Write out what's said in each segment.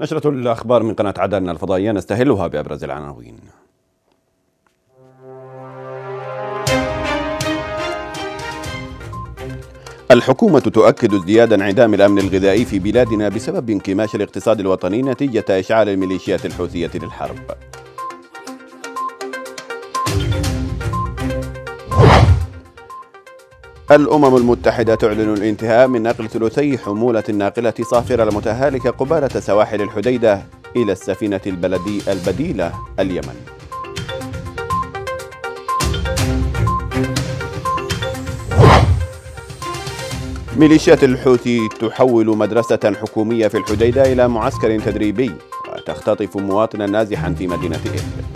نشرة الأخبار من قناة عدن الفضائية نستهلها بأبرز العناوين. الحكومة تؤكد ازدياد انعدام الأمن الغذائي في بلادنا بسبب انكماش الاقتصاد الوطني نتيجة إشعال الميليشيات الحوثية للحرب. الأمم المتحدة تعلن الانتهاء من نقل ثلثي حمولة الناقلة صافرة المتهالكة قبالة سواحل الحديدة إلى السفينة البلدي البديلة اليمن. ميليشيات الحوثي تحول مدرسة حكومية في الحديدة إلى معسكر تدريبي وتختطف مواطنا نازحا في مدينة إدلب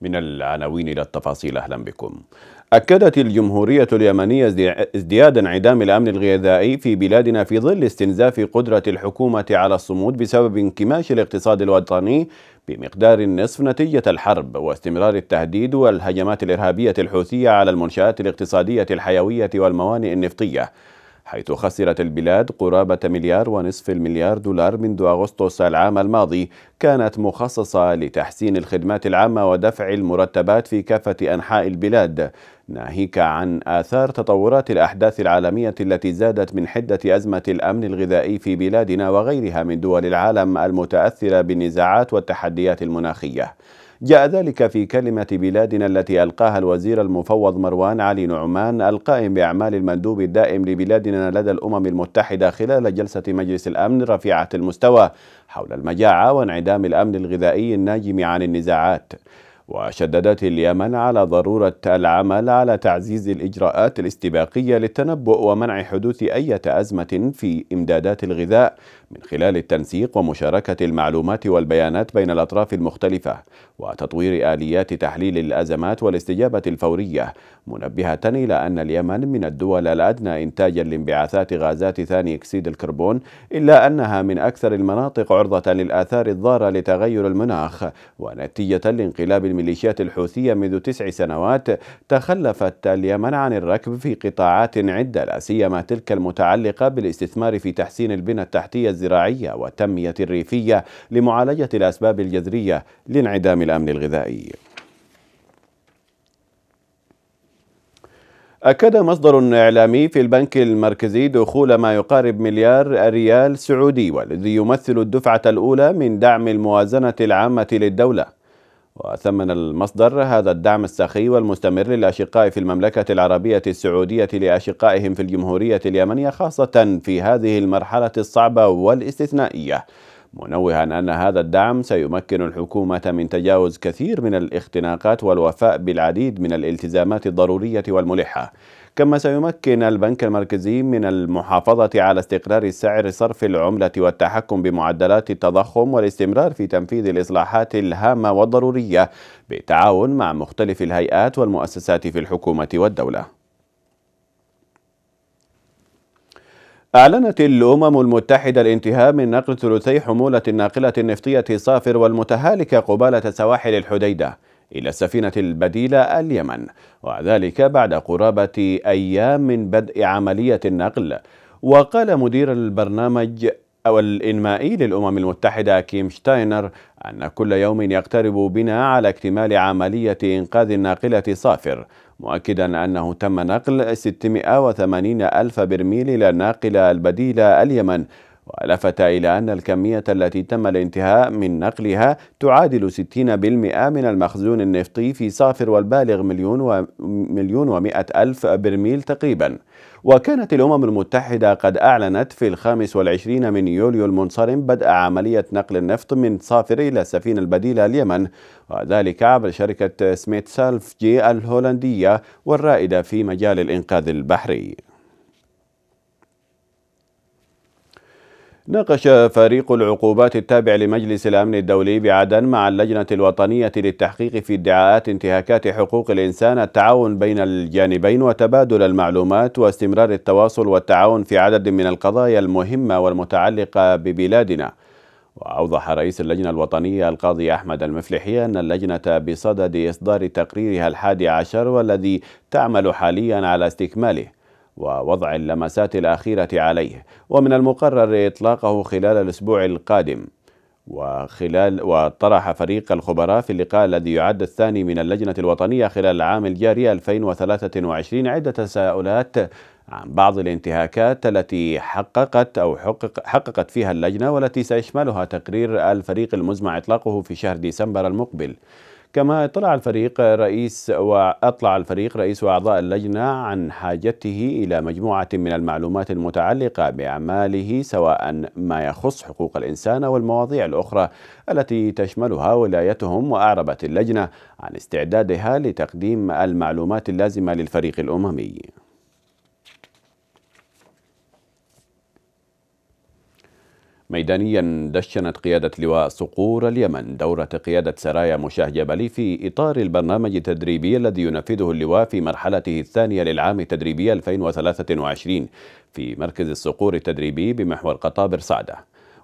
من العناوين إلى التفاصيل. أهلا بكم. أكدت الجمهورية اليمنية ازدياد انعدام الأمن الغذائي في بلادنا في ظل استنزاف قدرة الحكومة على الصمود بسبب انكماش الاقتصاد الوطني بمقدار النصف نتيجة الحرب واستمرار التهديد والهجمات الإرهابية الحوثية على المنشآت الاقتصادية الحيوية والموانئ النفطية. حيث خسرت البلاد قرابة مليار ونصف المليار دولار منذ أغسطس العام الماضي. كانت مخصصة لتحسين الخدمات العامة ودفع المرتبات في كافة أنحاء البلاد. ناهيك عن آثار تطورات الأحداث العالمية التي زادت من حدة أزمة الأمن الغذائي في بلادنا وغيرها من دول العالم المتأثرة بالنزاعات والتحديات المناخية. جاء ذلك في كلمة بلادنا التي ألقاها الوزير المفوض مروان علي نعمان القائم بأعمال المندوب الدائم لبلادنا لدى الأمم المتحدة خلال جلسة مجلس الأمن رفيعة المستوى حول المجاعة وانعدام الأمن الغذائي الناجم عن النزاعات. وشددت اليمن على ضرورة العمل على تعزيز الإجراءات الاستباقية للتنبؤ ومنع حدوث أي أزمة في إمدادات الغذاء. من خلال التنسيق ومشاركة المعلومات والبيانات بين الأطراف المختلفة وتطوير آليات تحليل الأزمات والاستجابة الفورية منبهة إلى أن اليمن من الدول الأدنى إنتاجا لانبعاثات غازات ثاني أكسيد الكربون إلا أنها من أكثر المناطق عرضة للآثار الضارة لتغير المناخ. ونتيجة لانقلاب الميليشيات الحوثية منذ تسع سنوات تخلفت اليمن عن الركب في قطاعات عدة لا سيما تلك المتعلقة بالاستثمار في تحسين البنى التحتية الزراعية والتنمية الريفية لمعالجة الأسباب الجذرية لانعدام الأمن الغذائي. أكد مصدر إعلامي في البنك المركزي دخول ما يقارب مليار ريال سعودي والذي يمثل الدفعة الأولى من دعم الموازنة العامة للدولة. وثمن المصدر هذا الدعم السخي والمستمر للأشقاء في المملكة العربية السعودية لأشقائهم في الجمهورية اليمنية خاصة في هذه المرحلة الصعبة والاستثنائية. منوها أن هذا الدعم سيمكن الحكومة من تجاوز كثير من الاختناقات والوفاء بالعديد من الالتزامات الضرورية والملحة. كما سيمكن البنك المركزي من المحافظة على استقرار سعر صرف العملة والتحكم بمعدلات التضخم والاستمرار في تنفيذ الإصلاحات الهامة والضرورية بالتعاون مع مختلف الهيئات والمؤسسات في الحكومة والدولة. أعلنت الأمم المتحدة الانتهاء من نقل ثلثي حمولة الناقلة النفطية صافر والمتهالكة قبالة سواحل الحديدة. إلى السفينة البديلة اليمن وذلك بعد قرابة أيام من بدء عملية النقل. وقال مدير البرنامج أو الإنمائي للأمم المتحدة كيم شتاينر أن كل يوم يقترب بنا على اكتمال عملية إنقاذ الناقلة صافر مؤكدا أنه تم نقل 680 ألف برميل إلى الناقلة البديلة اليمن ولفت إلى أن الكمية التي تم الانتهاء من نقلها تعادل 60% من المخزون النفطي في صافر والبالغ مليون, و... مليون ومئة ألف برميل تقريبا. وكانت الأمم المتحدة قد أعلنت في الخامس والعشرين من يوليو المنصرم بدء عملية نقل النفط من صافر إلى السفينة البديلة اليمن وذلك عبر شركة سميت سالف جي الهولندية والرائدة في مجال الإنقاذ البحري. ناقش فريق العقوبات التابع لمجلس الأمن الدولي بعدن مع اللجنة الوطنية للتحقيق في ادعاءات انتهاكات حقوق الإنسان التعاون بين الجانبين وتبادل المعلومات واستمرار التواصل والتعاون في عدد من القضايا المهمة والمتعلقة ببلادنا. وأوضح رئيس اللجنة الوطنية القاضي أحمد المفلحي أن اللجنة بصدد إصدار تقريرها الحادي عشر والذي تعمل حاليا على استكماله. ووضع اللمسات الأخيرة عليه. ومن المقرر إطلاقه خلال الأسبوع القادم. وخلال وطرح فريق الخبراء في اللقاء الذي يعد الثاني من اللجنة الوطنية خلال العام الجاري 2023 عدة تساؤلات عن بعض الانتهاكات التي حققت أو حقق حققت فيها اللجنة والتي سيشملها تقرير الفريق المزمع إطلاقه في شهر ديسمبر المقبل. كما اطلع الفريق رئيس وأطلع الفريق رئيس وأعضاء اللجنة عن حاجته إلى مجموعة من المعلومات المتعلقة بأعماله سواء ما يخص حقوق الإنسان والمواضيع الأخرى التي تشملها ولايتهم وأعربت اللجنة عن استعدادها لتقديم المعلومات اللازمة للفريق الأممي. ميدانيا دشنت قيادة لواء صقور اليمن دورة قيادة سرايا مشاه جبلي في إطار البرنامج التدريبي الذي ينفذه اللواء في مرحلته الثانية للعام التدريبي 2023 في مركز الصقور التدريبي بمحور قطابر صعدة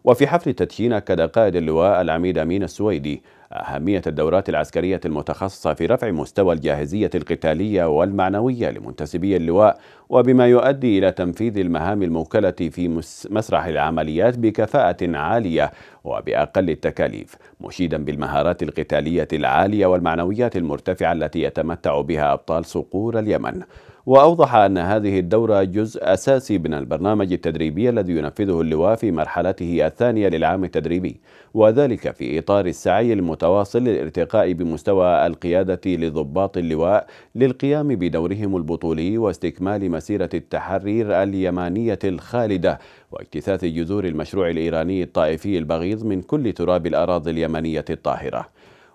وفي حفل التدشين أكد قائد اللواء العميد أمين السويدي أهمية الدورات العسكرية المتخصصة في رفع مستوى الجاهزية القتالية والمعنوية لمنتسبي اللواء وبما يؤدي إلى تنفيذ المهام الموكلة في مسرح العمليات بكفاءة عالية وبأقل التكاليف مشيدا بالمهارات القتالية العالية والمعنويات المرتفعة التي يتمتع بها أبطال صقور اليمن. وأوضح أن هذه الدورة جزء أساسي من البرنامج التدريبي الذي ينفذه اللواء في مرحلته الثانية للعام التدريبي وذلك في إطار السعي المتواصل للارتقاء بمستوى القيادة لضباط اللواء للقيام بدورهم البطولي واستكمال مسيرة التحرير اليمانية الخالدة واجتثاث جذور المشروع الإيراني الطائفي البغيض من كل تراب الأراضي اليمنية الطاهرة.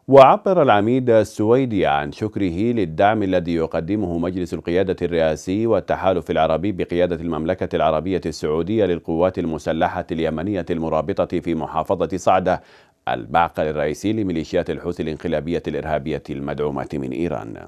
وعبر العميد السويدي عن شكره للدعم الذي يقدمه مجلس القيادة الرئاسي والتحالف العربي بقيادة المملكة العربية السعودية للقوات المسلحة اليمنية المرابطة في محافظة صعدة المعقل الرئيسي لميليشيات الحوثي الانقلابية الإرهابية المدعومة من إيران.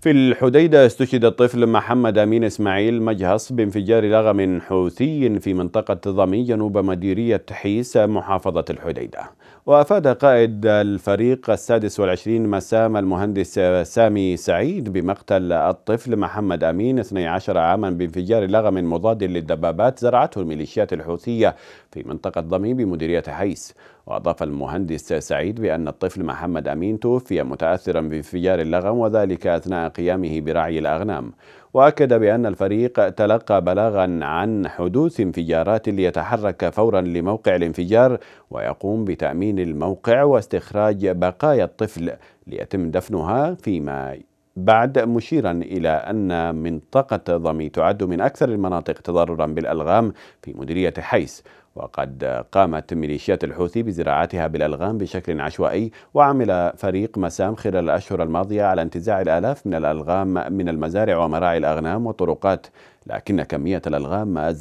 في الحديدة استشهد الطفل محمد أمين إسماعيل مجهص بانفجار لغم حوثي في منطقة ضمي جنوب مديرية حيس محافظة الحديدة. وأفاد قائد الفريق السادس والعشرين مسام المهندس سامي سعيد بمقتل الطفل محمد أمين 12 عاما بانفجار لغم مضاد للدبابات زرعته الميليشيات الحوثية في منطقة ضمي بمديرية حيس. وأضاف المهندس سعيد بأن الطفل محمد أمين توفي متأثرا بانفجار اللغم وذلك أثناء قيامه برعي الأغنام. وأكد بأن الفريق تلقى بلاغا عن حدوث انفجارات ليتحرك فورا لموقع الانفجار ويقوم بتأمين الموقع واستخراج بقايا الطفل ليتم دفنها فيما بعد مشيرا إلى أن منطقة ضمي تعد من أكثر المناطق تضررا بالألغام في مديرية حيس وقد قامت ميليشيات الحوثي بزراعتها بالألغام بشكل عشوائي وعمل فريق مسام خلال الأشهر الماضية على انتزاع الآلاف من الألغام من المزارع ومراعي الأغنام والطرقات لكن كمية الألغام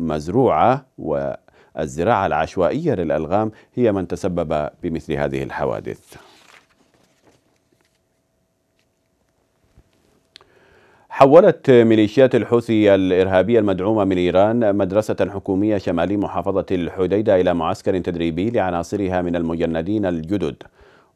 المزروعة والزراعة العشوائية للألغام هي من تسبب بمثل هذه الحوادث. حولت ميليشيات الحوثي الإرهابية المدعومة من إيران مدرسة حكومية شمالي محافظة الحديدة إلى معسكر تدريبي لعناصرها من المجندين الجدد.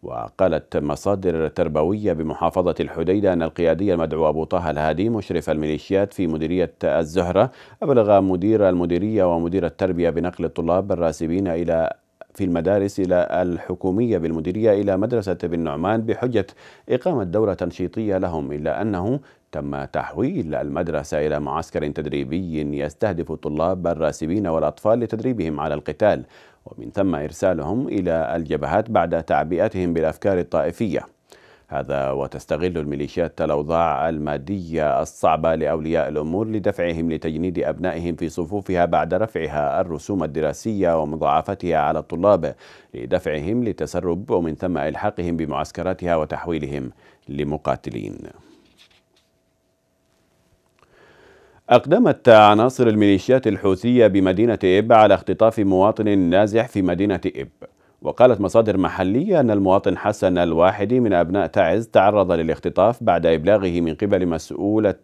وقالت مصادر تربوية بمحافظة الحديدة أن القيادي المدعو أبو طه الهادي مشرف الميليشيات في مديرية الزهرة أبلغ مدير المديرية ومدير التربية بنقل الطلاب الراسبين إلى في المدارس إلى الحكومية بالمديرية إلى مدرسة بن نعمان بحجة إقامة دورة تنشيطية لهم إلا أنه تم تحويل المدرسة إلى معسكر تدريبي يستهدف الطلاب الراسبين والأطفال لتدريبهم على القتال ومن ثم إرسالهم إلى الجبهات بعد تعبئتهم بالأفكار الطائفية. هذا وتستغل الميليشيات الأوضاع المادية الصعبة لأولياء الأمور لدفعهم لتجنيد أبنائهم في صفوفها بعد رفعها الرسوم الدراسية ومضاعفتها على الطلاب لدفعهم للتسرب ومن ثم إلحاقهم بمعسكراتها وتحويلهم لمقاتلين. أقدمت عناصر الميليشيات الحوثية بمدينة إب على اختطاف مواطن نازح في مدينة إب. وقالت مصادر محلية أن المواطن حسن الواحدي من أبناء تعز تعرض للاختطاف بعد إبلاغه من قبل مسؤولة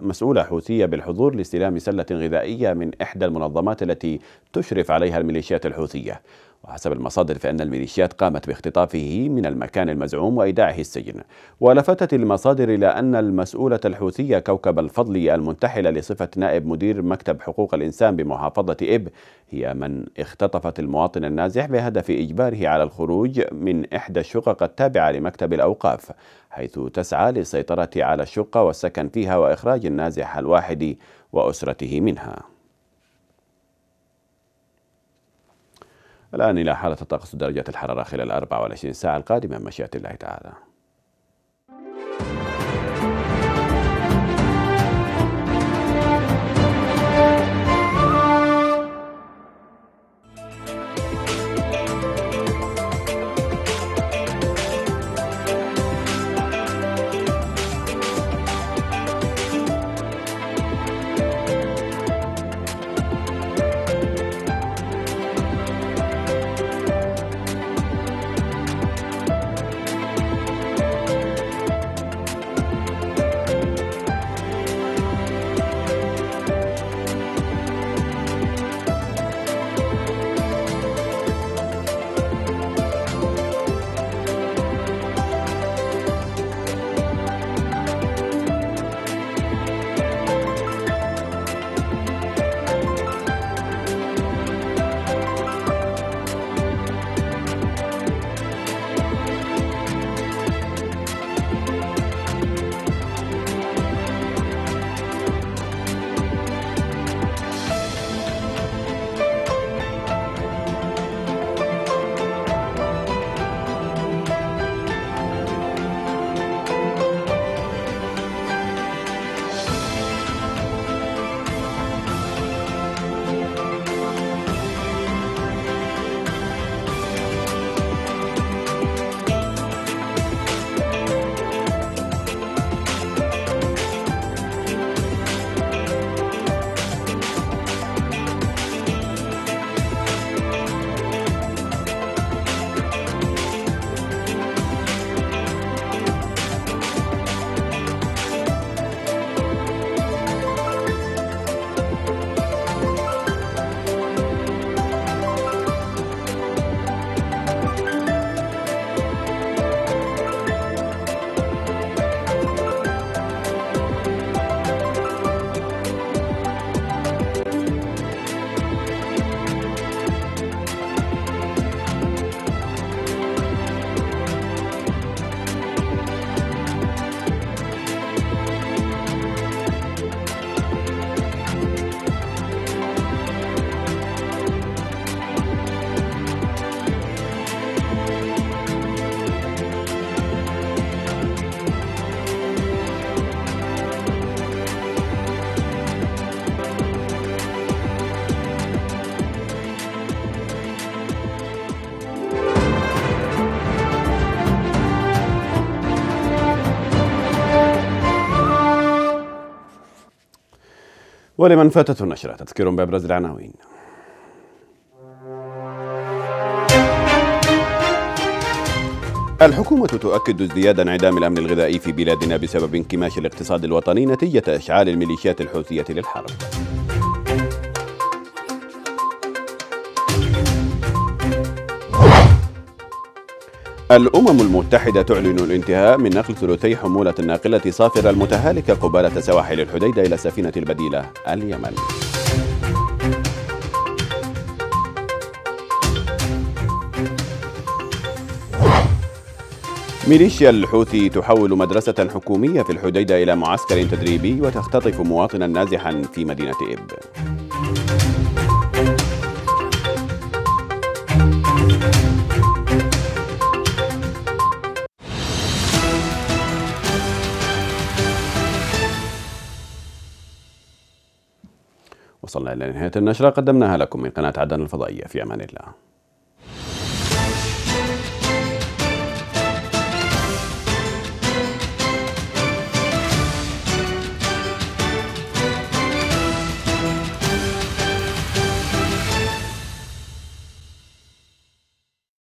مسؤولة حوثية بالحضور لاستلام سلة غذائية من إحدى المنظمات التي تشرف عليها الميليشيات الحوثية. وحسب المصادر فإن الميليشيات قامت باختطافه من المكان المزعوم وإيداعه السجن. ولفتت المصادر إلى أن المسؤولة الحوثية كوكب الفضل المنتحلة لصفة نائب مدير مكتب حقوق الإنسان بمحافظة إب هي من اختطفت المواطن النازح بهدف إجباره على الخروج من إحدى الشقق التابعة لمكتب الأوقاف حيث تسعى للسيطرة على الشقة والسكن فيها وإخراج النازح الواحد وأسرته منها. الآن إلى حالة الطقس درجات الحرارة خلال 24 ساعة القادمة مشيئة الله تعالى. ولمن فاتته النشرة. تذكير بأبرز العناوين الحكومة تؤكد ازدياد انعدام الأمن الغذائي في بلادنا بسبب انكماش الاقتصاد الوطني نتيجة إشعال الميليشيات الحوثية للحرب. الأمم المتحدة تعلن الانتهاء من نقل ثلثي حمولة الناقلة صافرة المتهالكة قبالة سواحل الحديدة إلى سفينة البديلة اليمن. ميليشيا الحوثي تحول مدرسة حكومية في الحديدة إلى معسكر تدريبي وتختطف مواطنا نازحا في مدينة إب. وصلنا إلى نهاية النشرة. قدمناها لكم من قناة عدن الفضائية. في أمان الله.